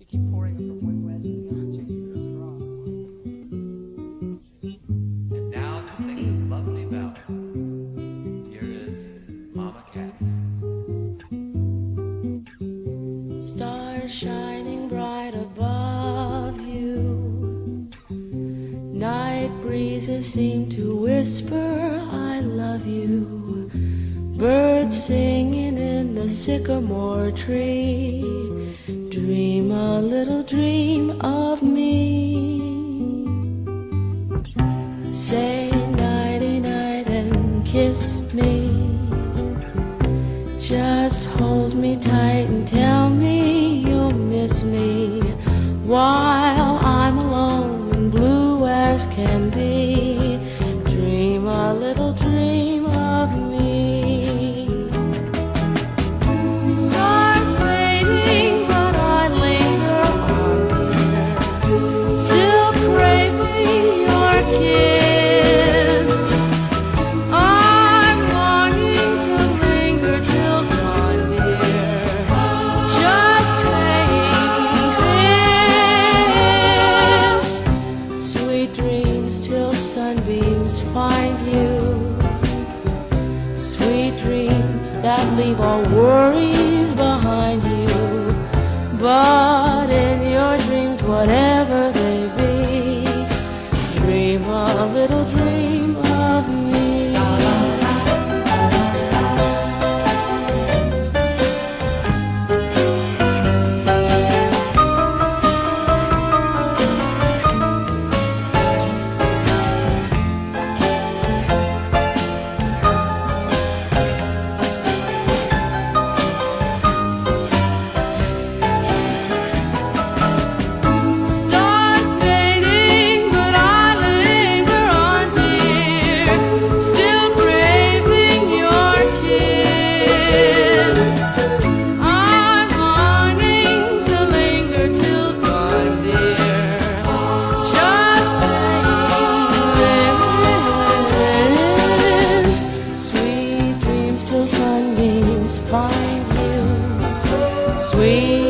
You keep pouring it from one glass to the other, changing the straw. And now to sing this lovely ballad, here is Mama Cass. Stars shining bright above you. Night breezes seem to whisper, I love you. Birds singing in the sycamore tree. Dream a little dream of me. Say nighty night and kiss me. Just hold me tight and tell me you'll miss me while I'm alone and blue as can be. That leave all worries behind you. But in your dreams, whatever they be, dream a little dream sunbeams find you. Sweet